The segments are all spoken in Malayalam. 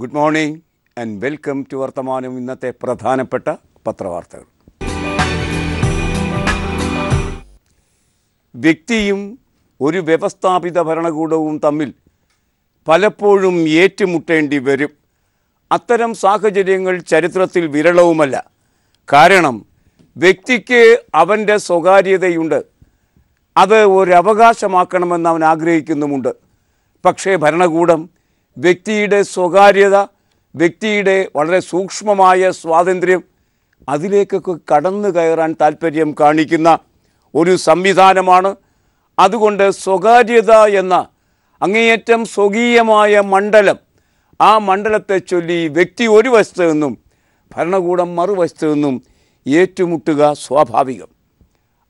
Good morning and welcome to Varthamanam ഇന്നത്തെ പ്രധാനപ്പെട്ട പത്രവാർത്തകൾ. വ്യക്തിയും ഒരു വ്യവസ്ഥാപിത ഭരണകൂടവും തമ്മിൽ പലപ്പോഴും ഏറ്റുമുട്ടേണ്ടി വരും. അത്തരം സാഹചര്യങ്ങൾ ചരിത്രത്തിൽ വിരളവുമല്ല. കാരണം വ്യക്തിക്ക് അവന്റെ സ്വകാര്യതയുണ്ട്. അത് ഒരവകാശമാക്കണമെന്ന് അവൻ ആഗ്രഹിക്കുന്നുമുണ്ട്. പക്ഷേ ഭരണകൂടം വ്യക്തിയുടെ സ്വകാര്യത വ്യക്തിയുടെ വളരെ സൂക്ഷ്മമായ സ്വാതന്ത്ര്യം അതിലേക്കൊക്കെ കടന്നു കയറാൻ താല്പര്യം കാണിക്കുന്ന ഒരു സംവിധാനമാണ്. അതുകൊണ്ട് സ്വകാര്യത എന്ന അങ്ങേയറ്റം സ്വകീയമായ മണ്ഡലം ആ മണ്ഡലത്തെ ചൊല്ലി വ്യക്തി ഒരു വശത്തു നിന്നും ഭരണകൂടം മറുവശത്തു നിന്നും ഏറ്റുമുട്ടുക സ്വാഭാവികം.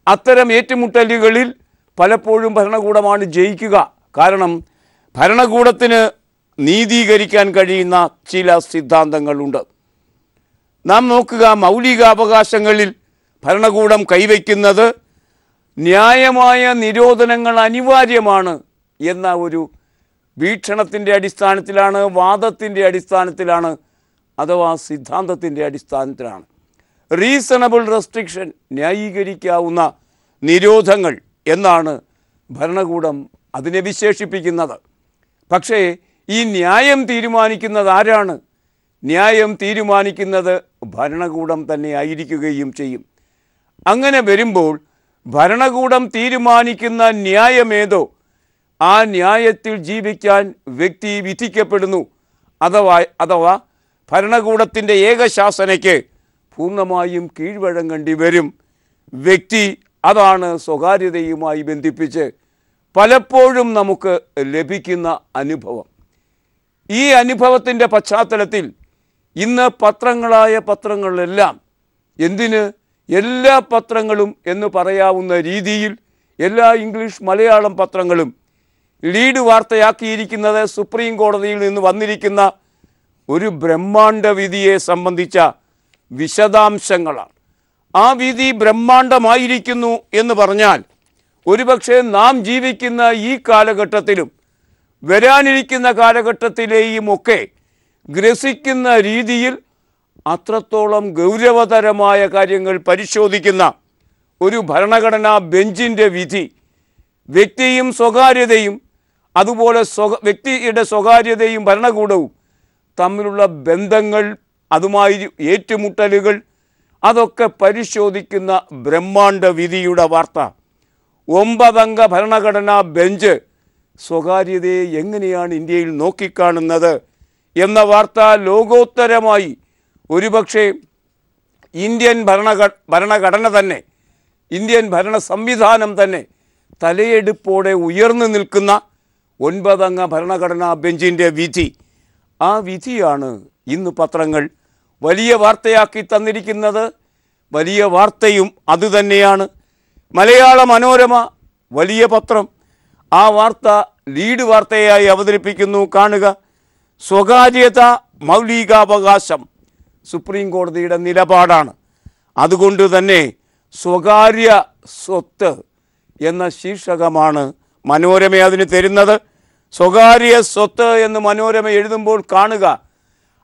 അത്തരം ഏറ്റുമുട്ടലുകളിൽ പലപ്പോഴും ഭരണകൂടമാണ് ജയിക്കുക. കാരണം ഭരണകൂടത്തിന് നീതീകരിക്കാൻ കഴിയുന്ന ചില സിദ്ധാന്തങ്ങളുണ്ട്. നാം നോക്കുക മൗലികാവകാശങ്ങളിൽ ഭരണകൂടം കൈവയ്ക്കുന്നത് ന്യായമായ നിരോധനങ്ങൾ അനിവാര്യമാണ് എന്ന ഒരു വീക്ഷണത്തിന്റെ അടിസ്ഥാനത്തിലാണ് വാദത്തിന്റെ അടിസ്ഥാനത്തിലാണ് അഥവാ സിദ്ധാന്തത്തിന്റെ അടിസ്ഥാനത്തിലാണ്. റീസണബിൾ റെസ്ട്രിക്ഷൻ ന്യായീകരിക്കാവുന്ന നിരോധങ്ങൾ എന്നാണ് ഭരണകൂടം അതിനെ വിശേഷിപ്പിക്കുന്നത്. പക്ഷേ ഈ ന്യായം തീരുമാനിക്കുന്നത് ആരാണ്? ന്യായം തീരുമാനിക്കുന്നത് ഭരണകൂടം തന്നെ ആയിരിക്കുകയും ചെയ്യും. അങ്ങനെ വരുമ്പോൾ ഭരണകൂടം തീരുമാനിക്കുന്ന ന്യായമേതോ ആ ന്യായത്തിൽ ജീവിക്കാൻ വ്യക്തി വിധിക്കപ്പെടുന്നു. അഥവാ അഥവാ ഭരണകൂടത്തിന്റെ ഏകശാസനയ്ക്ക് പൂർണമായും കീഴ്വഴങ്ങേണ്ടി വരും. വ്യക്തി അതാണ് സ്വകാര്യതയുമായി ബന്ധിപ്പിച്ച് പലപ്പോഴും നമുക്ക് ലഭിക്കുന്ന അനുഭവം. ഈ അനുഭവത്തിന്റെ പശ്ചാത്തലത്തിൽ ഇന്ന് പത്രങ്ങളായ പത്രങ്ങളെല്ലാം എന്തിന് എല്ലാ പത്രങ്ങളും എന്ന് പറയാവുന്ന രീതിയിൽ എല്ലാ ഇംഗ്ലീഷ് മലയാളം പത്രങ്ങളും ലീഡ് വാർത്തയാക്കിയിരിക്കുന്നത് സുപ്രീം കോടതിയിൽ നിന്ന് വന്നിരിക്കുന്ന ഒരു ബ്രഹ്മാണ്ഡ വിധിയെ സംബന്ധിച്ച വിശദാംശങ്ങളാണ്. ആ വിധി ബ്രഹ്മാണ്ഡമായിരിക്കുന്നു എന്ന് പറഞ്ഞാൽ ഒരുപക്ഷെ നാം ജീവിക്കുന്ന ഈ കാലഘട്ടത്തിലും വരാനിരിക്കുന്ന കാലഘട്ടത്തിലെയും ഒക്കെ ഗ്രസിക്കുന്ന രീതിയിൽ അത്രത്തോളം ഗൗരവതരമായ കാര്യങ്ങൾ പരിശോധിക്കുന്ന ഒരു ഭരണഘടനാ ബെഞ്ചിന്റെ വിധി വ്യക്തിയും സ്വകാര്യതയും അതുപോലെ വ്യക്തിയുടെ സ്വകാര്യതയും ഭരണകൂടവും തമ്മിലുള്ള ബന്ധങ്ങൾ അതുമായി ഏറ്റുമുട്ടലുകൾ അതൊക്കെ പരിശോധിക്കുന്ന ബ്രഹ്മാണ്ഡ വിധിയുടെ വാർത്ത. ഒമ്പതംഗ ഭരണഘടനാ ബെഞ്ച് സ്വകാര്യതയെ എങ്ങനെയാണ് ഇന്ത്യയിൽ നോക്കിക്കാണുന്നത് എന്ന വാർത്ത ലോകോത്തരമായി. ഒരുപക്ഷെ ഇന്ത്യൻ ഭരണഘ ഭരണഘടന തന്നെ ഇന്ത്യൻ ഭരണ സംവിധാനം തന്നെ തലയെടുപ്പോടെ ഉയർന്നു നിൽക്കുന്ന ഒൻപതംഗ ഭരണഘടനാ ബെഞ്ചിന്റെ വിധി. ആ വിധിയാണ് ഇന്ന് പത്രങ്ങൾ വലിയ വാർത്തയാക്കി തന്നിരിക്കുന്നത്. വലിയ വാർത്തയും അതുതന്നെയാണ്. മലയാള മനോരമ വലിയ പത്രം. ആ വാർത്ത ലീഡ് വാർത്തയായി അവതരിപ്പിക്കുന്നു. കാണുക. സ്വകാര്യത മൗലികാവകാശം സുപ്രീം കോടതിയുടെ നിലപാടാണ്. അതുകൊണ്ട് തന്നെ സ്വകാര്യ സ്വത്ത് എന്ന ശീർഷകമാണ് മനോരമ അതിന് തരുന്നത്. സ്വകാര്യ സ്വത്ത് എന്ന് മനോരമ എഴുതുമ്പോൾ കാണുക.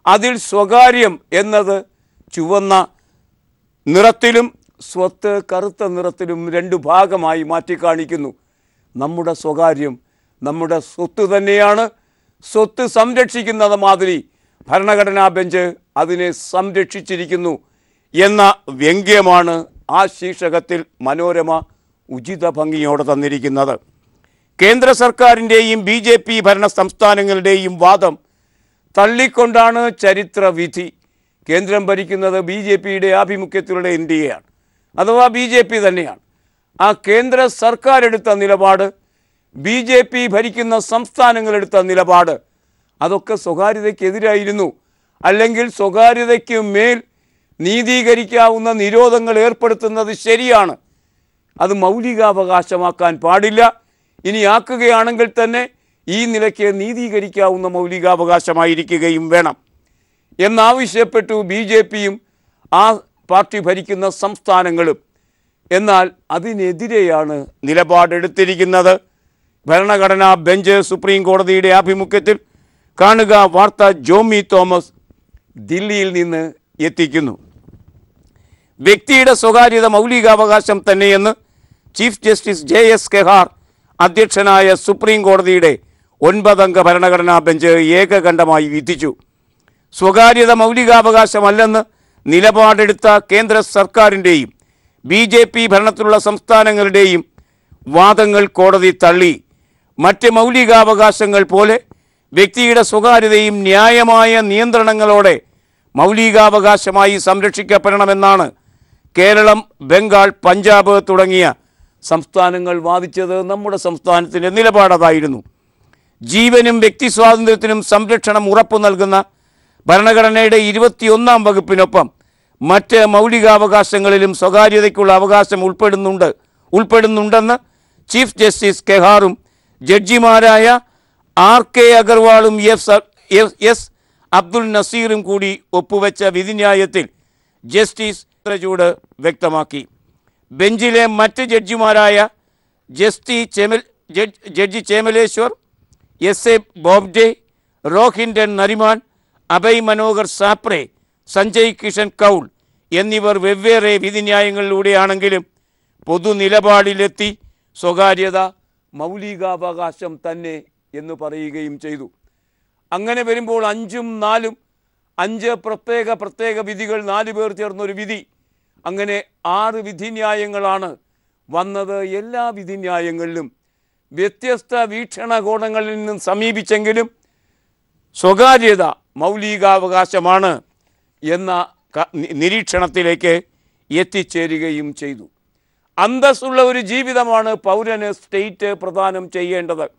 അതിൽ സ്വകാര്യം എന്നത് ചുവന്ന നിറത്തിലും സ്വത്ത് കറുത്ത നിറത്തിലും രണ്ട് ഭാഗമായി മാറ്റിക്കാണിക്കുന്നു. നമ്മുടെ സ്വകാര്യം നമ്മുടെ സ്വത്ത് തന്നെയാണ്. സ്വത്ത് സംരക്ഷിക്കുന്നത് മാതിരി ഭരണഘടനാ ബെഞ്ച് അതിനെ സംരക്ഷിച്ചിരിക്കുന്നു എന്ന വ്യംഗ്യമാണ് ആ ശീർഷകത്തിൽ മനോരമ ഉചിത ഭംഗിയോടെ തന്നിരിക്കുന്നത്. കേന്ദ്ര സർക്കാരിന്റെയും ബി ജെ പി ഭരണ സംസ്ഥാനങ്ങളുടെയും വാദം തള്ളിക്കൊണ്ടാണ് ചരിത്രവിധി. കേന്ദ്രം ഭരിക്കുന്നത് ബി ജെ പിയുടെ ആഭിമുഖ്യത്തിലുള്ള ഇന്ത്യയാണ് അഥവാ ബി ജെ പി തന്നെയാണ്. ആ കേന്ദ്ര സർക്കാർ എടുത്ത നിലപാട് ബി ജെ പി ഭരിക്കുന്ന സംസ്ഥാനങ്ങളെടുത്ത നിലപാട്. അതൊക്കെ സ്വകാര്യതയ്ക്കെതിരായിരുന്നു. അല്ലെങ്കിൽ സ്വകാര്യതയ്ക്ക് മേൽ നീതീകരിക്കാവുന്ന നിരോധങ്ങൾ ഏർപ്പെടുത്തുന്നത് ശരിയാണ്. അത് മൗലികാവകാശമാക്കാൻ പാടില്ല. ഇനി ആക്കുകയാണെങ്കിൽ തന്നെ ഈ നിലയ്ക്ക് നീതീകരിക്കാവുന്ന മൗലികാവകാശമായിരിക്കുകയും വേണം. എന്നാവശ്യപ്പെട്ടു ബി ജെ പിയും ആ പാർട്ടി ഭരിക്കുന്ന സംസ്ഥാനങ്ങളും. എന്നാൽ അതിനെതിരെയാണ് നിലപാടെടുത്തിരിക്കുന്നത്. ഭരണഘടനാ ബെഞ്ച് സുപ്രീം കോടതിയുടെ ആഭിമുഖ്യത്തിൽ കാണുക വാർത്ത ജോമി തോമസ് ദില്ലിയിൽ നിന്ന് എത്തിക്കുന്നു. വ്യക്തിയുടെ സ്വകാര്യത മൗലികാവകാശം തന്നെയെന്ന് chief justice J S Khehar അധ്യക്ഷനായ സുപ്രീം കോടതിയുടെ ഒൻപതംഗ ഭരണഘടനാ ബെഞ്ച് ഏകകണ്ഠമായി വിധിച്ചു. സ്വകാര്യത മൗലികാവകാശമല്ലെന്ന് നിലപാടെടുത്ത കേന്ദ്ര സർക്കാരിന്റെയും ബി ജെ പി ഭരണത്തിലുള്ള സംസ്ഥാനങ്ങളുടെയും വാദങ്ങൾ കോടതി തള്ളി. മറ്റ് മൗലികാവകാശങ്ങൾ പോലെ വ്യക്തിയുടെ സ്വകാര്യതയും ന്യായമായ നിയന്ത്രണങ്ങളോടെ മൗലികാവകാശമായി സംരക്ഷിക്കപ്പെടണമെന്നാണ് കേരളം ബംഗാൾ പഞ്ചാബ് തുടങ്ങിയ സംസ്ഥാനങ്ങൾ വാദിച്ചത്. നമ്മുടെ സംസ്ഥാനത്തിന്റെ നിലപാടതായിരുന്നു. ജീവനും വ്യക്തി സ്വാതന്ത്ര്യത്തിനും സംരക്ഷണം ഉറപ്പു നൽകുന്ന ഭരണഘടനയുടെ ഇരുപത്തിയൊന്നാം വകുപ്പിനൊപ്പം മറ്റ് മൗലികാവകാശങ്ങളിലും സ്വകാര്യതയ്ക്കുള്ള അവകാശം ഉൾപ്പെടുന്നുണ്ട് ഉൾപ്പെടുന്നുണ്ടെന്ന് ചീഫ് ജസ്റ്റിസ് കെഹാറും ജഡ്ജിമാരായ ആർ കെ അഗർവാളും എസ് അബ്ദുൽ നസീറും കൂടി ഒപ്പുവെച്ച വിധിന്യായത്തിൽ ജസ്റ്റിസ് ചൂട് വ്യക്തമാക്കി. ബെഞ്ചിലെ മറ്റ് ജഡ്ജിമാരായ justice ചെമൽ judge Chelameswar S A Bobde Rohinton Nariman Abhay Manohar Sapre Sanjay Kishan Kaul എന്നിവർ വെവ്വേറെ വിധിന്യായങ്ങളിലൂടെയാണെങ്കിലും പൊതുനിലപാടിലെത്തി സ്വകാര്യത മൗലികാവകാശം തന്നെ എന്ന് പറയുകയും ചെയ്തു. അങ്ങനെ വരുമ്പോൾ അഞ്ചും നാലും അഞ്ച് പ്രത്യേക പ്രത്യേക വിധികൾ നാല് പേർ ചേർന്നൊരു വിധി. അങ്ങനെ ആറ് വിധിന്യായങ്ങളാണ് വന്നത്. എല്ലാ വിധിന്യായങ്ങളിലും വ്യത്യസ്ത വീക്ഷണകോണങ്ങളിൽ നിന്നും സമീപിച്ചെങ്കിലും സ്വകാര്യത മൗലികാവകാശമാണ് എന്ന നിരീക്ഷണത്തിലേക്ക് എത്തിച്ചേരുകയും ചെയ്തു. അന്തസ്സുള്ള ഒരു ജീവിതമാണ് പൗരന് സ്റ്റേറ്റ് പ്രദാനം ചെയ്യേണ്ടത്.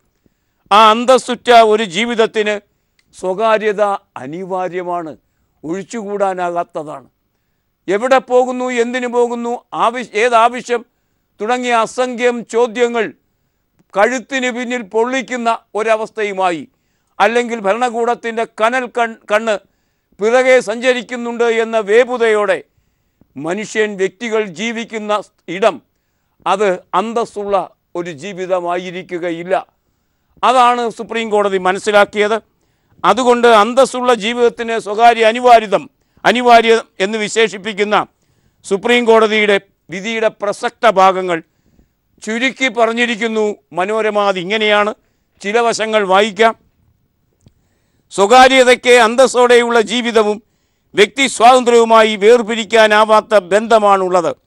ആ അന്തസ്സുറ്റ ഒരു ജീവിതത്തിന് സ്വകാര്യത അനിവാര്യമാണ് ഒഴിച്ചുകൂടാനാകാത്തതാണ്. എവിടെ പോകുന്നു എന്തിനു പോകുന്നു ആവശ്യ ഏതാവശ്യം തുടങ്ങിയ അസംഖ്യം ചോദ്യങ്ങൾ കഴുത്തിന് പിന്നിൽ പൊള്ളിക്കുന്ന ഒരവസ്ഥയുമായി അല്ലെങ്കിൽ ഭരണകൂടത്തിന്റെ കനൽ കൺ കണ്ണ് പിറകെ സഞ്ചരിക്കുന്നുണ്ട് എന്ന വേപുതയോടെ മനുഷ്യൻ വ്യക്തികൾ ജീവിക്കുന്ന ഇടം അത് അന്തസ്സുള്ള ഒരു ജീവിതമായിരിക്കുകയില്ല. അതാണ് സുപ്രീം കോടതി മനസ്സിലാക്കിയത്. അതുകൊണ്ട് അന്തസ്സുള്ള ജീവിതത്തിന് സ്വകാര്യ അനിവാര്യതം അനിവാര്യം എന്ന് വിശേഷിപ്പിക്കുന്ന സുപ്രീം കോടതിയുടെ വിധിയുടെ പ്രസക്ത ഭാഗങ്ങൾ ചുരുക്കി പറഞ്ഞിരിക്കുന്നു. മനോരമ ഇങ്ങനെയാണ്. ചില വശങ്ങൾ വായിക്കാം. സ്വകാര്യതയ്ക്ക് അന്തസ്സോടെയുള്ള ജീവിതവും വ്യക്തി സ്വാതന്ത്ര്യവുമായി വേർപിരിക്കാനാവാത്ത ബന്ധമാണുള്ളത്.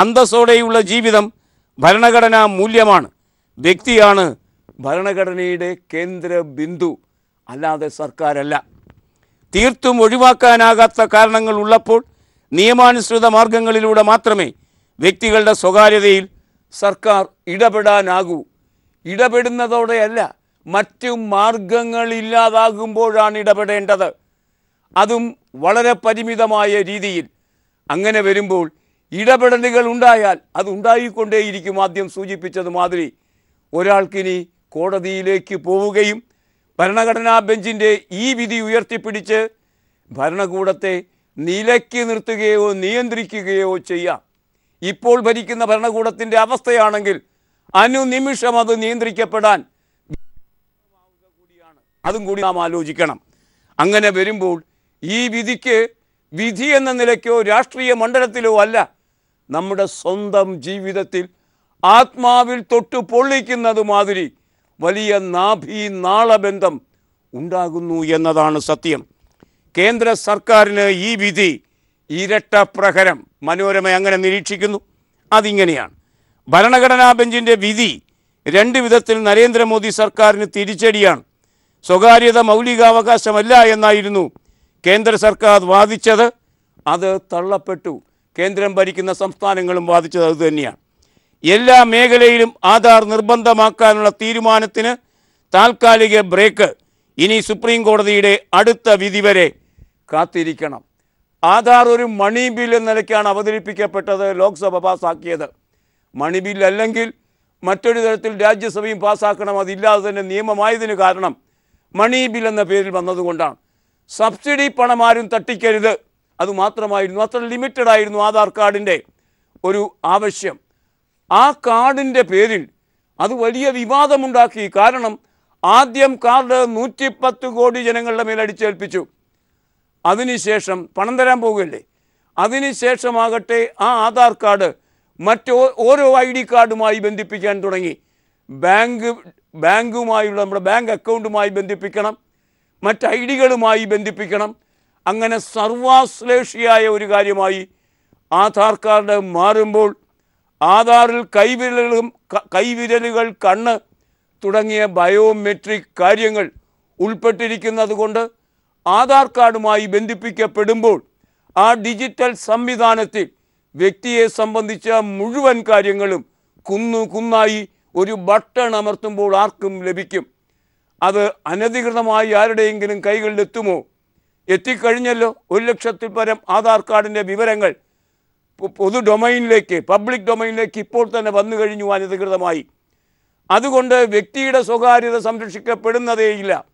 അന്തസ്സോടെയുള്ള ജീവിതം ഭരണഘടനാ മൂല്യമാണ്. വ്യക്തിയാണ് ഭരണഘടനയുടെ കേന്ദ്ര ബിന്ദു അല്ലാതെ സർക്കാരല്ല. തീർത്തും ഒഴിവാക്കാനാകാത്ത കാരണങ്ങൾ ഉള്ളപ്പോൾ നിയമാനുസൃത മാർഗങ്ങളിലൂടെ മാത്രമേ വ്യക്തികളുടെ സ്വകാര്യതയിൽ സർക്കാർ ഇടപെടാനാകൂ. ഇടപെടുന്നതോടെയല്ല മറ്റു മാർഗങ്ങളില്ലാതാകുമ്പോഴാണ് ഇടപെടേണ്ടത്. അതും വളരെ പരിമിതമായ രീതിയിൽ. അങ്ങനെ വരുമ്പോൾ ഇടപെടലുകൾ ഉണ്ടായാൽ അത് ഉണ്ടായിക്കൊണ്ടേയിരിക്കും ആദ്യം സൂചിപ്പിച്ചത് മാതിരി. ഒരാൾക്കിനി കോടതിയിലേക്ക് പോവുകയും ഭരണഘടനാ ബെഞ്ചിന്റെ ഈ വിധി ഉയർത്തിപ്പിടിച്ച് ഭരണകൂടത്തെ നിലയ്ക്ക് നിർത്തുകയോ നിയന്ത്രിക്കുകയോ ചെയ്യാം. ഇപ്പോൾ ഭരിക്കുന്ന ഭരണകൂടത്തിന്റെ അവസ്ഥയാണെങ്കിൽ അനുനിമിഷം അത് നിയന്ത്രിക്കപ്പെടാൻ കൂടിയാണ്. അതും കൂടി നാം ആലോചിക്കണം. അങ്ങനെ വരുമ്പോൾ ഈ വിധിക്ക് വിധി എന്ന നിലയ്ക്കോ രാഷ്ട്രീയ മണ്ഡലത്തിലോ അല്ല. നമ്മുടെ സ്വന്തം ജീവിതത്തിൽ ആത്മാവിൽ തൊട്ടു പൊള്ളിക്കുന്നത് മാതിരി വലിയ നാഭി നാളബന്ധം ഉണ്ടാകുന്നു എന്നതാണ് സത്യം. കേന്ദ്ര സർക്കാരിന് ഈ വിധി ഇരട്ട പ്രഹരം മനോരമ അങ്ങനെ നിരീക്ഷിക്കുന്നു? അതിങ്ങനെയാണ്. ഭരണഘടനാ ബെഞ്ചിന്റെ വിധി രണ്ട് വിധത്തിൽ നരേന്ദ്രമോദി സർക്കാരിന് തിരിച്ചടിയാണ്. സ്വകാര്യത മൗലികാവകാശമല്ല എന്നായിരുന്നു കേന്ദ്ര സർക്കാർ വാദിച്ചത്. അത് തള്ളപ്പെട്ടു. കേന്ദ്രം ഭരിക്കുന്ന സംസ്ഥാനങ്ങളും വാദിച്ചത് അത് തന്നെയാണ്. എല്ലാ മേഖലയിലും ആധാർ നിർബന്ധമാക്കാനുള്ള തീരുമാനത്തിന് താൽക്കാലിക ബ്രേക്ക് ഇനി സുപ്രീം കോടതിയുടെ അടുത്ത വിധി വരെ കാത്തിരിക്കണം. ആധാർ ഒരു മണി ബിൽ എന്ന നിലയ്ക്കാണ് അവതരിപ്പിക്കപ്പെട്ടത് ലോക്സഭ പാസാക്കിയത്. മണി ബിൽ അല്ലെങ്കിൽ മറ്റൊരു തരത്തിൽ രാജ്യസഭയും പാസ്സാക്കണം അതില്ലാതെ തന്നെ നിയമമായതിന് കാരണം മണി ബിൽ എന്ന പേരിൽ വന്നതുകൊണ്ടാണ്. സബ്സിഡി പണം ആരും തട്ടിക്കരുത്. അതുമാത്രമായിരുന്നു അത്ര ലിമിറ്റഡ് ആയിരുന്നു ആധാർ കാർഡിന്റെ ഒരു ആവശ്യം. ആ കാർഡിന്റെ പേരിൽ അത് വലിയ വിവാദമുണ്ടാക്കി. കാരണം ആദ്യം കാർഡ് നൂറ്റിപ്പത്ത് കോടി ജനങ്ങളുടെ മേൽ അടിച്ചേൽപ്പിച്ചു. അതിനുശേഷം പണം തരാൻ പോകുകയല്ലേ അതിനുശേഷമാകട്ടെ ആ ആധാർ കാർഡ് മറ്റോ ഓരോ ഐ ഡി കാർഡുമായി ബന്ധിപ്പിക്കാൻ തുടങ്ങി. ബാങ്ക് ബാങ്കുമായുള്ള നമ്മുടെ ബാങ്ക് അക്കൗണ്ടുമായി ബന്ധിപ്പിക്കണം. മറ്റ് ഐ ഡികളുമായി ബന്ധിപ്പിക്കണം. അങ്ങനെ സർവാശ്ലേഷിയായ ഒരു കാര്യമായി ആധാർ കാർഡ് മാറുമ്പോൾ ആധാറിൽ കൈവിരലുകളും കൈവിരലുകൾ കണ്ണ് തുടങ്ങിയ ബയോമെട്രിക് കാര്യങ്ങൾ ഉൾപ്പെട്ടിരിക്കുന്നതുകൊണ്ട് ആധാർ കാർഡുമായി ബന്ധിപ്പിക്കപ്പെടുമ്പോൾ ആ ഡിജിറ്റൽ സംവിധാനത്തിൽ വ്യക്തിയെ സംബന്ധിച്ച മുഴുവൻ കാര്യങ്ങളും കുന്നു കുന്നായി ഒരു ബട്ടൺ അമർത്തുമ്പോൾ ആർക്കും ലഭിക്കും. അത് അനധികൃതമായി ആരുടെയെങ്കിലും കൈകളിലെത്തുമോ? എത്തിക്കഴിഞ്ഞല്ലോ. ഒരു ലക്ഷത്തിൽ പരം ആധാർ കാർഡിന്റെ വിവരങ്ങൾ പൊതു ഡൊമൈനിലേക്ക് പബ്ലിക് ഡൊമൈനിലേക്ക് ഇപ്പോൾ തന്നെ വന്നു കഴിഞ്ഞു അനധികൃതമായി. അതുകൊണ്ട് വ്യക്തിയുടെ സ്വകാര്യത സംരക്ഷിക്കപ്പെടുന്നതേയില്ല.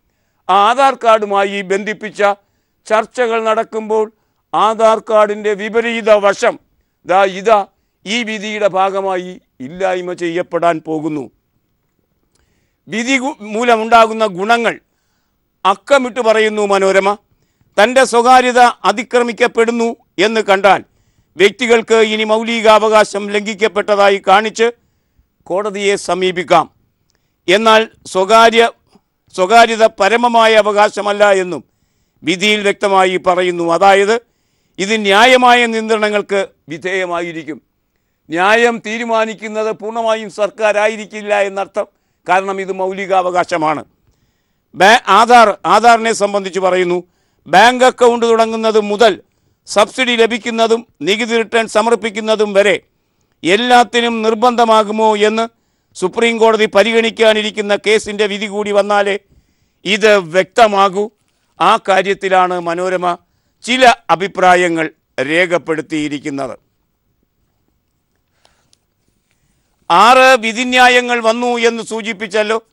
ആധാർ കാർഡുമായി ബന്ധിപ്പിച്ച ചർച്ചകൾ നടക്കുമ്പോൾ ആധാർ കാർഡിന്റെ വിപരീത വശം ദാ ഇതാ ഈ വിധിയുടെ ഭാഗമായി ഇല്ലായ്മ ചെയ്യപ്പെടാൻ പോകുന്നു. വിധി മൂലമുണ്ടാകുന്ന ഗുണങ്ങൾ അക്കമിട്ട് പറയുന്നു മനോരമ. തന്റെ സ്വകാര്യത അതിക്രമിക്കപ്പെടുന്നു എന്ന് കണ്ടാൽ വ്യക്തികൾക്ക് ഇനി മൗലികാവകാശം ലംഘിക്കപ്പെട്ടതായി കാണിച്ച് കോടതിയെ സമീപിക്കാം. എന്നാൽ സ്വകാര്യ സ്വകാര്യത പരമമായ അവകാശമല്ല എന്നും വിധിയിൽ വ്യക്തമായി പറയുന്നു. അതായത് ഇത് ന്യായമായ നിയന്ത്രണങ്ങൾക്ക് വിധേയമായിരിക്കും. ന്യായം തീരുമാനിക്കുന്നത് പൂർണമായും സർക്കാരായിരിക്കില്ല എന്നർത്ഥം കാരണം ഇത് മൗലികാവകാശമാണ്. ആധാർ ആധാറിനെ സംബന്ധിച്ച് പറയുന്നു. ബാങ്ക് അക്കൗണ്ട് തുടങ്ങുന്നത് മുതൽ സബ്സിഡി ലഭിക്കുന്നതും നികുതി റിട്ടേൺ സമർപ്പിക്കുന്നതും വരെ എല്ലാത്തിനും നിർബന്ധമാകുമോ എന്ന് സുപ്രീം കോടതി പരിഗണിക്കാനിരിക്കുന്ന കേസിന്റെ വിധി കൂടി വന്നാലേ ഇത് വ്യക്തമാകൂ. ആ കാര്യത്തിലാണ് മനോരമ ചില അഭിപ്രായങ്ങൾ രേഖപ്പെടുത്തിയിരിക്കുന്നത്. ആറ് വിധിന്യായങ്ങൾ വന്നു എന്ന് സൂചിപ്പിച്ചല്ലോ.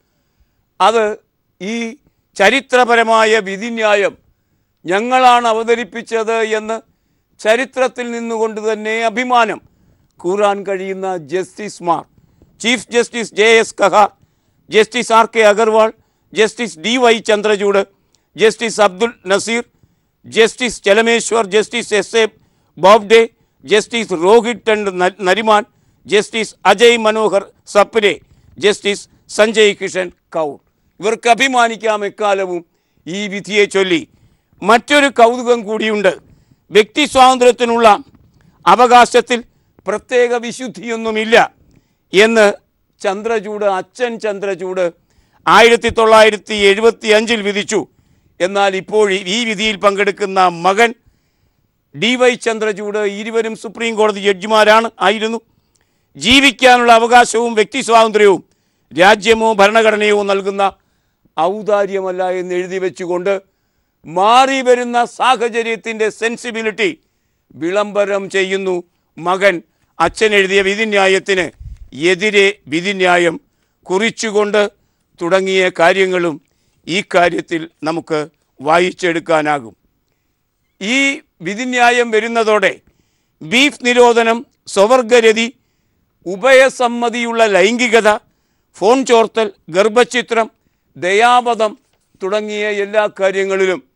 അത് ഈ ചരിത്രപരമായ വിധിന്യായം ഞങ്ങളാണ് അവതരിപ്പിച്ചത് എന്ന് ചരിത്രത്തിൽ നിന്നുകൊണ്ട് തന്നെ അഭിമാനം. കൂറാൻ കഴിയുന്ന ജസ്റ്റിസ്മാർ chief justice J S Khehar justice R K Agarwal justice D Y Chandrachud justice Abdul Nazeer justice Chalameswar justice S A Bobde justice Rohinton Nariman justice Ajay Manohar Sapre justice Sanjay Kishan Kaur ഇവർക്ക് അഭിമാനിക്കാം എക്കാലവും ഈ വിധിയെ ചൊല്ലി. മറ്റൊരു കൗതുകം കൂടിയുണ്ട്. വ്യക്തി സ്വാതന്ത്ര്യത്തിനുള്ള അവകാശത്തിൽ പ്രത്യേക വിശുദ്ധിയൊന്നുമില്ല എന്ന് ചന്ദ്രചൂട് അച്ഛൻ ചന്ദ്രചൂട് ആയിരത്തി തൊള്ളായിരത്തി എഴുപത്തി അഞ്ചിൽ വിധിച്ചു. എന്നാൽ ഇപ്പോൾ ഈ വിധിയിൽ പങ്കെടുക്കുന്ന മകൻ ഡി വൈ ചന്ദ്രചൂട് ഇരുവരും സുപ്രീം കോടതി ജഡ്ജിമാരാണ് ആയിരുന്നു. ജീവിക്കാനുള്ള അവകാശവും വ്യക്തി സ്വാതന്ത്ര്യവും രാജ്യമോ ഭരണഘടനയോ നൽകുന്ന ഔദാര്യമല്ല എന്ന് എഴുതി വെച്ചുകൊണ്ട് മാറി വരുന്ന സാഹചര്യത്തിന്റെ സെൻസിബിലിറ്റി വിളംബരം ചെയ്യുന്നു. മകൻ അച്ഛൻ എഴുതിയ വിധിന്യായത്തിന് എതിരെ വിധിന്യായം കുറിച്ചുകൊണ്ട് തുടങ്ങിയ കാര്യങ്ങളും ഈ കാര്യത്തിൽ നമുക്ക് വായിച്ചെടുക്കാനാകും. ഈ വിധിന്യായം വരുന്നതോടെ ബീഫ് നിരോധനം സ്വവർഗരതി ഉഭയസമ്മതിയുള്ള ലൈംഗികത ഫോൺ ചോർത്തൽ ഗർഭചിത്രം ദയാപദം തുടങ്ങിയ എല്ലാ കാര്യങ്ങളിലും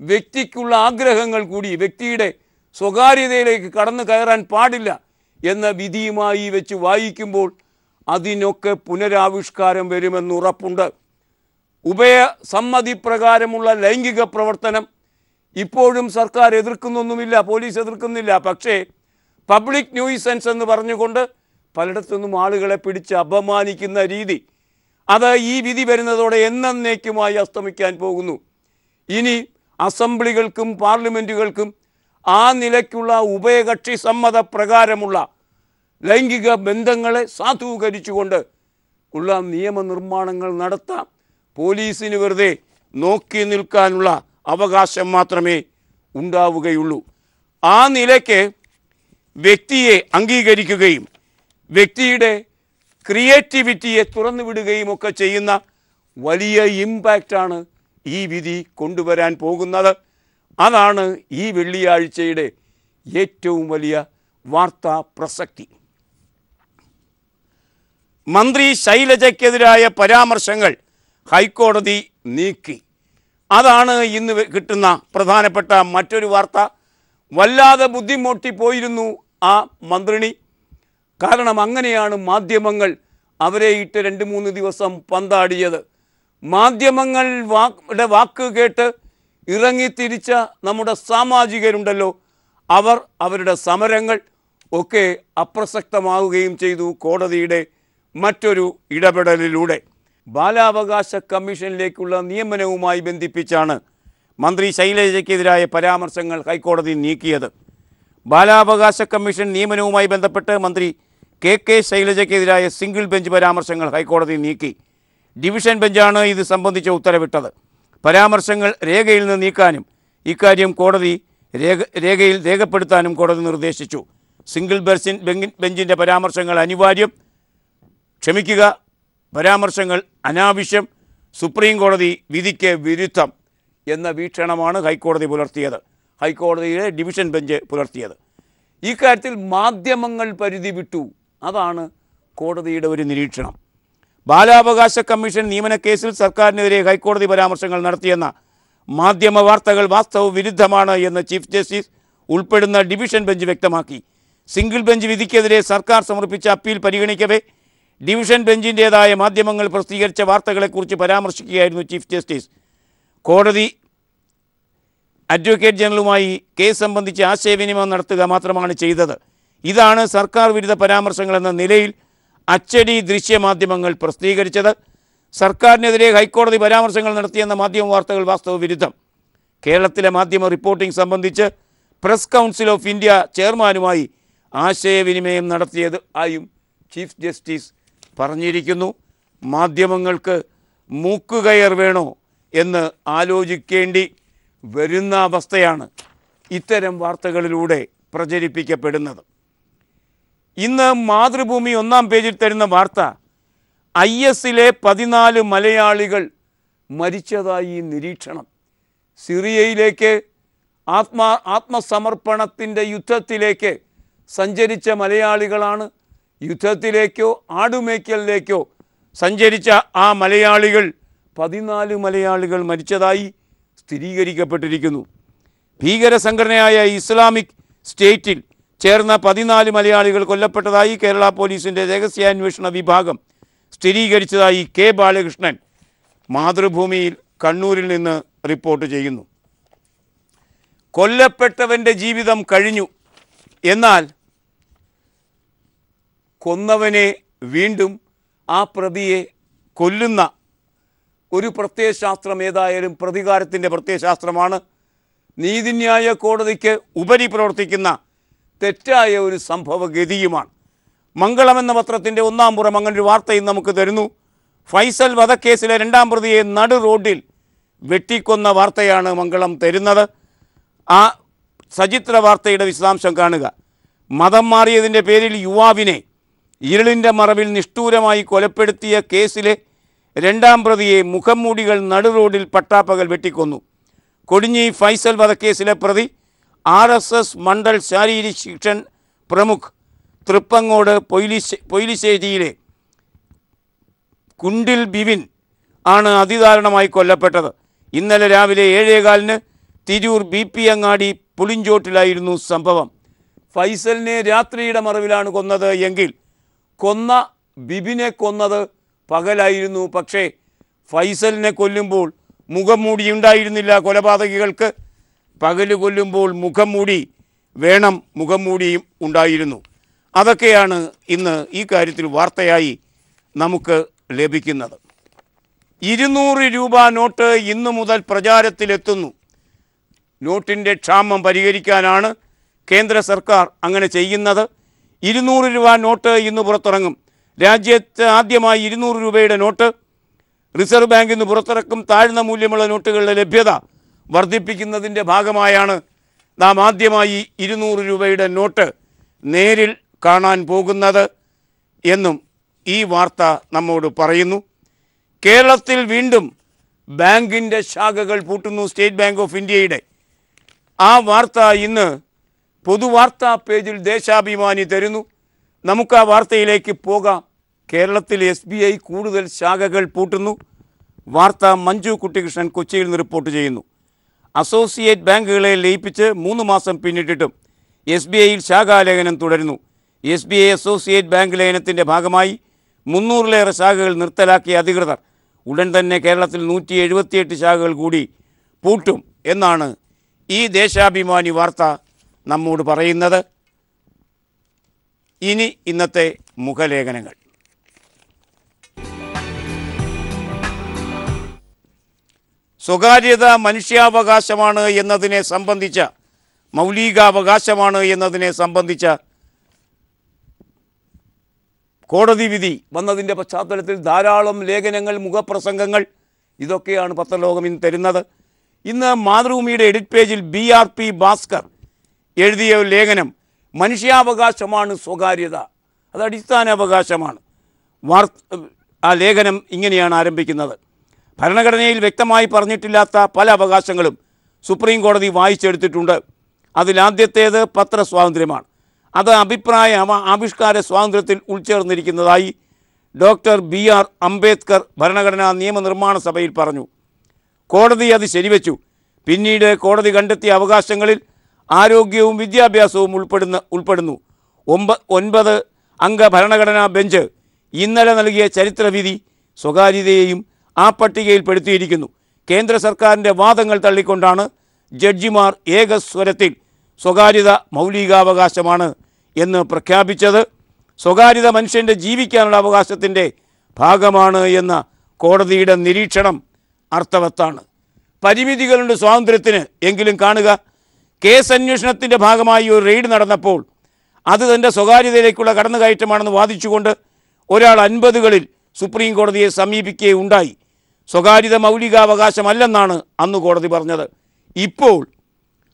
വ്യക്തിക്കുള്ള ആഗ്രഹങ്ങൾ കൂടി വ്യക്തിയുടെ സ്വകാര്യതയിലേക്ക് കടന്നു കയറാൻ പാടില്ല എന്ന വിധിയുമായി വെച്ച് വായിക്കുമ്പോൾ അതിനൊക്കെ പുനരാവിഷ്കാരം വരുമെന്ന് ഉറപ്പുണ്ട്. ഉഭയസമ്മതി പ്രകാരമുള്ള ലൈംഗിക പ്രവർത്തനം ഇപ്പോഴും സർക്കാർ എതിർക്കുന്നൊന്നുമില്ല പോലീസ് എതിർക്കുന്നില്ല. പക്ഷേ പബ്ലിക് ന്യൂയിസൻസ് എന്ന് പറഞ്ഞുകൊണ്ട് പലയിടത്തുനിന്നും ആളുകളെ പിടിച്ച് അപമാനിക്കുന്ന രീതി അത് ഈ വിധി വരുന്നതോടെ എന്നേക്കുമായി അസ്തമിക്കാൻ പോകുന്നു. ഇനി അസംബ്ലികൾക്കും പാർലമെന്റുകൾക്കും ആ നിലയ്ക്കുള്ള ഉഭയകക്ഷി സമ്മത പ്രകാരമുള്ള ലൈംഗിക ബന്ധങ്ങളെ സാധൂകരിച്ചുകൊണ്ട് ഉള്ള നിയമനിർമ്മാണങ്ങൾ നടത്താം. പോലീസിന് വെറുതെ നോക്കി നിൽക്കാനുള്ള അവകാശം മാത്രമേ ഉണ്ടാവുകയുള്ളൂ. ആ നിലയ്ക്ക് വ്യക്തിയെ അംഗീകരിക്കുകയും വ്യക്തിയുടെ ക്രിയേറ്റിവിറ്റിയെ തുറന്നുവിടുകയും ഒക്കെ ചെയ്യുന്ന വലിയ ഇമ്പാക്റ്റാണ് ഈ വിധി കൊണ്ടുവരാൻ പോകുന്നത്. അതാണ് ഈ വെള്ളിയാഴ്ചയുടെ ഏറ്റവും വലിയ വാർത്താ പ്രസക്തി. മന്ത്രി ശൈലജയ്ക്കെതിരായ പരാമർശങ്ങൾ ഹൈക്കോടതി നീക്കി. അതാണ് ഇന്ന് കിട്ടുന്ന പ്രധാനപ്പെട്ട മറ്റൊരു വാർത്ത. വല്ലാതെ ബുദ്ധിമുട്ടിപ്പോയിരുന്നു ആ മന്ത്രിണി. കാരണം അങ്ങനെയാണ് മാധ്യമങ്ങൾ അവരെ ഇട്ട് രണ്ട് മൂന്ന് ദിവസം പന്താടിയത്. മാധ്യമങ്ങൾ വാക്ക് വാക്ക് കേട്ട് ഇറങ്ങിത്തിരിച്ച നമ്മുടെ സാമാജികരുണ്ടല്ലോ. അവർ അവരുടെ സമരങ്ങൾ ഒക്കെ അപ്രസക്തമാവുകയും ചെയ്തു കോടതിയുടെ മറ്റൊരു ഇടപെടലിലൂടെ. ബാലാവകാശ കമ്മീഷനിലേക്കുള്ള നിയമനവുമായി ബന്ധിപ്പിച്ചാണ് മന്ത്രി ശൈലജയ്ക്കെതിരായ പരാമർശങ്ങൾ ഹൈക്കോടതി നീക്കിയത്. ബാലാവകാശ കമ്മീഷൻ നിയമനവുമായി ബന്ധപ്പെട്ട് മന്ത്രി കെ കെ ശൈലജയ്ക്കെതിരായ സിംഗിൾ ബെഞ്ച് പരാമർശങ്ങൾ ഹൈക്കോടതി നീക്കി. ഡിവിഷൻ ബെഞ്ചാണ് ഇത് സംബന്ധിച്ച ഉത്തരവിട്ടത്. പരാമർശങ്ങൾ രേഖയിൽ നിന്ന് നീക്കാനും ഇക്കാര്യം കോടതി രേഖ രേഖയിൽ രേഖപ്പെടുത്താനും കോടതി നിർദ്ദേശിച്ചു. സിംഗിൾ ബെർസിൻ ബെഞ്ചിന്റെ പരാമർശങ്ങൾ അനിവാര്യം. ക്ഷമിക്കുക പരാമർശങ്ങൾ അനാവശ്യം. സുപ്രീം കോടതി വിധിക്ക് വിരുദ്ധം എന്ന വീക്ഷണമാണ് ഹൈക്കോടതി പുലർത്തിയത്. ഹൈക്കോടതിയിലെ ഡിവിഷൻ ബെഞ്ച് പുലർത്തിയത്. ഇക്കാര്യത്തിൽ മാധ്യമങ്ങൾ പരിധി വിട്ടു. അതാണ് കോടതിയുടെ ഒരു നിരീക്ഷണം. ബാലാവകാശ കമ്മീഷൻ നിയമന കേസിൽ സർക്കാരിനെതിരെ ഹൈക്കോടതി പരാമർശങ്ങൾ നടത്തിയെന്ന മാധ്യമ വാർത്തകൾ വാസ്തവ വിരുദ്ധമാണ് എന്ന് ചീഫ് ജസ്റ്റിസ് ഉൾപ്പെടുന്ന ഡിവിഷൻ ബെഞ്ച് വ്യക്തമാക്കി. സിംഗിൾ ബെഞ്ച് വിധിക്കെതിരെ സർക്കാർ സമർപ്പിച്ച അപ്പീൽ പരിഗണിക്കവേ. ഡിവിഷൻ ബെഞ്ചിന്റേതായ മാധ്യമങ്ങൾ പ്രസിദ്ധീകരിച്ച വാർത്തകളെക്കുറിച്ച് പരാമർശിക്കുകയായിരുന്നു ചീഫ് ജസ്റ്റിസ്. കോടതി അഡ്വക്കേറ്റ് ജനറലുമായി കേസ് സംബന്ധിച്ച് ആശയവിനിമയം നടത്തുക മാത്രമാണ് ചെയ്തത്. ഇതാണ് സർക്കാർ വിരുദ്ധ പരാമർശങ്ങളെന്ന നിലയിൽ അച്ചടി ദൃശ്യമാധ്യമങ്ങൾ പ്രസിദ്ധീകരിച്ചത് സർക്കാരിനെതിരെ ഹൈക്കോടതി പരാമർശങ്ങൾ നടത്തിയെന്ന മാധ്യമ വാർത്തകൾ വാസ്തവ വിരുദ്ധം. കേരളത്തിലെ മാധ്യമ റിപ്പോർട്ടിംഗ് സംബന്ധിച്ച് പ്രസ് കൗൺസിൽ ഓഫ് ഇന്ത്യ ചെയർമാനുമായി ആശയവിനിമയം നടത്തിയത് ആയും ചീഫ് ജസ്റ്റിസ് പറഞ്ഞിരിക്കുന്നു. മാധ്യമങ്ങൾക്ക് മൂക്കുകയർ വേണോ എന്ന് ആലോചിക്കേണ്ടി വരുന്ന അവസ്ഥയാണ് ഇത്തരം വാർത്തകളിലൂടെ പ്രചരിപ്പിക്കപ്പെടുന്നത്. ഇന്ന് മാതൃഭൂമി ഒന്നാം പേജിൽ തരുന്ന വാർത്ത. ഐ എസിലെ പതിനാല് മലയാളികൾ മരിച്ചതായി നിരീക്ഷണം. സിറിയയിലേക്ക് ആത്മാ ആത്മസമർപ്പണത്തിന്റെ യുദ്ധത്തിലേക്ക് സഞ്ചരിച്ച മലയാളികളാണ് യുദ്ധത്തിലേക്കോ ആടുമേക്കലിലേക്കോ സഞ്ചരിച്ച ആ മലയാളികൾ. പതിനാല് മലയാളികൾ മരിച്ചതായി സ്ഥിരീകരിക്കപ്പെട്ടിരിക്കുന്നു. ഭീകര സംഘടനയായ ഇസ്ലാമിക് സ്റ്റേറ്റിൽ ചേർന്ന പതിനാല് മലയാളികൾ കൊല്ലപ്പെട്ടതായി കേരള പോലീസിന്റെ രഹസ്യാന്വേഷണ വിഭാഗം സ്ഥിരീകരിച്ചതായി കെ ബാലകൃഷ്ണൻ മാതൃഭൂമിയിൽ കണ്ണൂരിൽ നിന്ന് റിപ്പോർട്ട് ചെയ്യുന്നു. കൊല്ലപ്പെട്ടവന്റെ ജീവിതം കഴിഞ്ഞു. എന്നാൽ കൊന്നവനെ വീണ്ടും ആ പ്രതിയെ കൊല്ലുന്ന ഒരു പ്രത്യയശാസ്ത്രം ഏതായാലും പ്രതികാരത്തിന്റെ പ്രത്യയശാസ്ത്രമാണ്. നീതിന്യായ കോടതിക്ക് ഉപരി പ്രവർത്തിക്കുന്ന തെറ്റായ ഒരു സംഭവഗതിയുമാണ്. മംഗളം എന്ന പത്രത്തിന്റെ ഒന്നാം പുറം അങ്ങനൊരു വാർത്തയും നമുക്ക് തരുന്നു. ഫൈസൽ വധക്കേസിലെ രണ്ടാം പ്രതിയെ നടു റോഡിൽ വെട്ടിക്കൊന്ന വാർത്തയാണ് മംഗളം തരുന്നത്. ആ സചിത്ര വാർത്തയുടെ വിശദാംശം കാണുക. മതം മാറിയതിന്റെ പേരിൽ യുവാവിനെ ഇരുളിന്റെ മറവിൽ നിഷ്ഠൂരമായി കൊലപ്പെടുത്തിയ കേസിലെ രണ്ടാം പ്രതിയെ മുഖംമൂടികൾ നടു റോഡിൽ പട്ടാപ്പകൽ വെട്ടിക്കൊന്നു. കൊടിഞ്ഞി ഫൈസൽ വധക്കേസിലെ പ്രതി ആർ എസ് എസ് മണ്ഡൽ ശാരീരിക് ശിക്ഷൻ പ്രമുഖ് തൃപ്പങ്ങോട് പൊയിലിശ്ശേ പൊയിലിശ്ശേരിയിലെ കുണ്ടിൽ ബിവിൻ ആണ് അതിദാരുണമായി കൊല്ലപ്പെട്ടത്. ഇന്നലെ രാവിലെ ഏഴേകാലിന് തിരൂർ ബി പി അങ്ങാടി പുളിഞ്ചോട്ടിലായിരുന്നു സംഭവം. ഫൈസലിനെ രാത്രിയുടെ മറവിലാണ് കൊന്നത് എങ്കിൽ കൊന്ന ബിബിനെ കൊന്നത് പകലായിരുന്നു. പക്ഷേ ഫൈസലിനെ കൊല്ലുമ്പോൾ മുഖം മൂടി ഉണ്ടായിരുന്നില്ല കൊലപാതകികൾക്ക് പകൽ കൊല്ലുമ്പോൾ മുഖംമൂടി വേണം മുഖംമൂടിയും ഉണ്ടായിരുന്നു. അതൊക്കെയാണ് ഇന്ന് ഈ കാര്യത്തിൽ വാർത്തയായി നമുക്ക് ലഭിക്കുന്നത്. ഇരുന്നൂറ് രൂപ നോട്ട് ഇന്നു മുതൽ പ്രചാരത്തിലെത്തുന്നു. നോട്ടിന്റെ ക്ഷാമം പരിഹരിക്കാനാണ് കേന്ദ്ര സർക്കാർ അങ്ങനെ ചെയ്യുന്നത്. ഇരുന്നൂറ് രൂപ നോട്ട് ഇന്ന് പുറത്തിറങ്ങും. രാജ്യത്ത് ആദ്യമായി ഇരുന്നൂറ് രൂപയുടെ നോട്ട് റിസർവ് ബാങ്കിൽ നിന്ന് പുറത്തിറക്കും താഴ്ന്ന മൂല്യമുള്ള നോട്ടുകളുടെ ലഭ്യത വർദ്ധിപ്പിക്കുന്നതിന്റെ ഭാഗമായാണ് നാം ആദ്യമായി ഇരുന്നൂറ് രൂപയുടെ നോട്ട് നേരിൽ കാണാൻ പോകുന്നത് എന്നും ഈ വാർത്ത നമ്മോട് പറയുന്നു. കേരളത്തിൽ വീണ്ടും ബാങ്കിന്റെ ശാഖകൾ പൂട്ടുന്നു സ്റ്റേറ്റ് ബാങ്ക് ഓഫ് ഇന്ത്യയുടെ. ആ വാർത്ത ഇന്ന് പൊതുവാർത്താ പേജിൽ ദേശാഭിമാനി തരുന്നു. നമുക്ക് ആ വാർത്തയിലേക്ക് പോകാം. കേരളത്തിൽ എസ് ബി ഐ കൂടുതൽ ശാഖകൾ പൂട്ടുന്നു. വാർത്ത മഞ്ജു കുട്ടികൃഷ്ണൻ കൊച്ചിയിൽ നിന്ന് റിപ്പോർട്ട് ചെയ്യുന്നു. അസോസിയേറ്റ് ബാങ്കുകളെ ലയിപ്പിച്ച് മൂന്ന് മാസം പിന്നിട്ടിട്ടും എസ് ബി ഐയിൽ ശാഖാലേഖനം തുടരുന്നു. S B I associate bank ലയനത്തിന്റെ ഭാഗമായി മുന്നൂറിലേറെ ശാഖകൾ നിർത്തലാക്കിയ അധികൃതർ ഉടൻ തന്നെ കേരളത്തിൽ നൂറ്റി എഴുപത്തിയെട്ട് ശാഖകൾ കൂടി പൂട്ടും എന്നാണ് ഈ ദേശാഭിമാനി വാർത്ത നമ്മോട് പറയുന്നത്. ഇനി ഇന്നത്തെ മുഖലേഖനങ്ങൾ. സ്വകാര്യത മനുഷ്യാവകാശമാണ് എന്നതിനെ സംബന്ധിച്ച മൗലികാവകാശമാണ് എന്നതിനെ സംബന്ധിച്ച കോടതി വിധി വന്നതിന്റെ പശ്ചാത്തലത്തിൽ ധാരാളം ലേഖനങ്ങൾ മുഖപ്രസംഗങ്ങൾ ഇതൊക്കെയാണ് പത്രലോകം ഇന്ന് തരുന്നത്. ഇന്ന് മാതൃഭൂമിയുടെ എഡിറ്റ് പേജിൽ ബി ആർ പി ഭാസ്കർ എഴുതിയ ലേഖനം മനുഷ്യാവകാശമാണ് സ്വകാര്യത. അത് അടിസ്ഥാന അവകാശമാണ് വാർ ആ ലേഖനം ഇങ്ങനെയാണ് ആരംഭിക്കുന്നത്. ഭരണഘടനയിൽ വ്യക്തമായി പറഞ്ഞിട്ടില്ലാത്ത പല അവകാശങ്ങളും സുപ്രീം കോടതി വായിച്ചെടുത്തിട്ടുണ്ട്. അതിലാദ്യത്തേത് പത്രസ്വാതന്ത്ര്യമാണ്. അത് അഭിപ്രായ ആവിഷ്കാര സ്വാതന്ത്ര്യത്തിൽ ഉൾച്ചേർന്നിരിക്കുന്നതായി ഡോക്ടർ ബി ആർ അംബേദ്കർ ഭരണഘടനാ നിയമനിർമ്മാണ സഭയിൽ പറഞ്ഞു. കോടതി അത് ശരിവെച്ചു. പിന്നീട് കോടതി കണ്ടെത്തിയ അവകാശങ്ങളിൽ ആരോഗ്യവും വിദ്യാഭ്യാസവും ഉൾപ്പെടുന്ന ഉൾപ്പെടുന്നു. ഒമ്പ ഒൻപത് അംഗ ഭരണഘടനാ ബെഞ്ച് ഇന്നലെ നൽകിയ ചരിത്രവിധി സ്വകാര്യതയെയും ആ പട്ടികയിൽപ്പെടുത്തിയിരിക്കുന്നു. കേന്ദ്ര സർക്കാരിന്റെ വാദങ്ങൾ തള്ളിക്കൊണ്ടാണ് ജഡ്ജിമാർ ഏകസ്വരത്തിൽ സ്വകാര്യത മൗലികാവകാശമാണ് എന്ന് പ്രഖ്യാപിച്ചത്. സ്വകാര്യത മനുഷ്യന്റെ ജീവിക്കാനുള്ള അവകാശത്തിന്റെ ഭാഗമാണ് എന്ന കോടതിയുടെ നിരീക്ഷണം അർത്ഥവത്താണ്. പരിമിതികളുണ്ട് സ്വാതന്ത്ര്യത്തിന് എങ്കിലും കാണുക. കേസ് അന്വേഷണത്തിന്റെ ഭാഗമായി ഒരു റെയ്ഡ് നടന്നപ്പോൾ അത് തന്റെ സ്വകാര്യതയിലേക്കുള്ള കടന്നുകയറ്റമാണെന്ന് വാദിച്ചുകൊണ്ട് ഒരാൾ അൻപതുകളിൽ സുപ്രീം കോടതിയെ സമീപിക്കുകയുണ്ടായി. സ്വകാര്യത മൗലികാവകാശമല്ലെന്നാണ് അന്ന് കോടതി പറഞ്ഞത്. ഇപ്പോൾ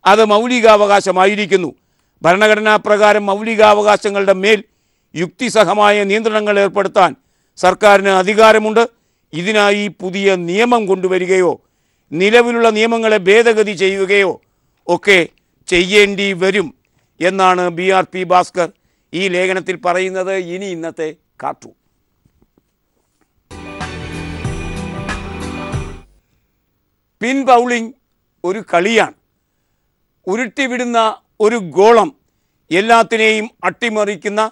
അത് മൗലികാവകാശമായിരിക്കുന്നു. ഭരണഘടനാ പ്രകാരം മൗലികാവകാശങ്ങളുടെ മേൽ യുക്തിസഹമായ നിയന്ത്രണങ്ങൾ ഏർപ്പെടുത്താൻ സർക്കാരിന് അധികാരമുണ്ട്. ഇതിനായി പുതിയ നിയമം കൊണ്ടുവരികയോ നിലവിലുള്ള നിയമങ്ങളെ ഭേദഗതി ചെയ്യുകയോ ഒക്കെ ചെയ്യേണ്ടി വരും എന്നാണ് ബി ആർ പി ഭാസ്കർ ഈ ലേഖനത്തിൽ പറയുന്നത്. ഇനി ഇന്നത്തെ കാർട്ടൂൺ. പിൻ ബൗളിംഗ് ഒരു കളിയാണ്. ഉരുട്ടിവിടുന്ന ഒരു ഗോളം എല്ലാത്തിനെയും അട്ടിമറിക്കുന്ന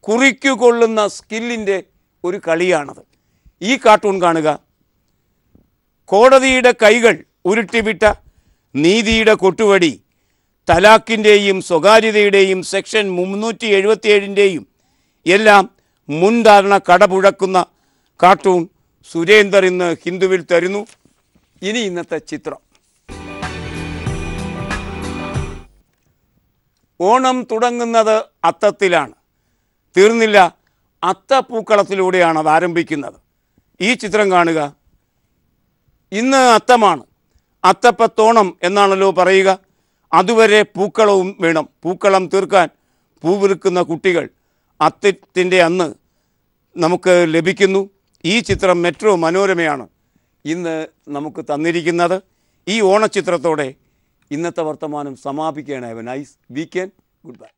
കുറിക്കുകൊള്ളുന്ന സ്കില്ലിന്റെ ഒരു കളിയാണത്. ഈ കാർട്ടൂൺ കാണുക. കോടതിയുടെ കൈകൾ ഉരുട്ടിവിട്ട നീതിയുടെ കൊട്ടുവടി തലാക്കിന്റെയും സ്വകാര്യതയുടെയും സെക്ഷൻ മുന്നൂറ്റി എഴുപത്തിയേഴിന്റെയും എല്ലാം മുൻധാരണ കടപുഴക്കുന്ന കാർട്ടൂൺ സുരേന്ദർ ഇന്ന് ഹിന്ദുവിൽ തരുന്നു. ഇനി ഇന്നത്തെ ചിത്രം. ഓണം തുടങ്ങുന്നത് അത്തത്തിലാണ്. തീർന്നില്ല അത്തപ്പൂക്കളത്തിലൂടെയാണ് അത് ആരംഭിക്കുന്നത്. ഈ ചിത്രം കാണുക. ഇന്ന് അത്തമാണ്. അത്തപ്പത്തോണം എന്നാണല്ലോ പറയുക. അതുവരെ പൂക്കളവും വേണം. പൂക്കളം തീർക്കാൻ പൂവിറുക്കുന്ന കുട്ടികൾ അത്തത്തിന്റെ അന്ന് നമുക്ക് ലഭിക്കുന്നു. ഈ ചിത്രം മെട്രോ മനോരമയാണ്. ഇന്ന് നമുക്ക് തന്നിരിക്കുന്നത് ഈ ഓണച്ചിത്രത്തോടെ ഇന്നത്തെ വർത്തമാനം സമാപിക്കുകയാണ്. Have nice weekend goodbye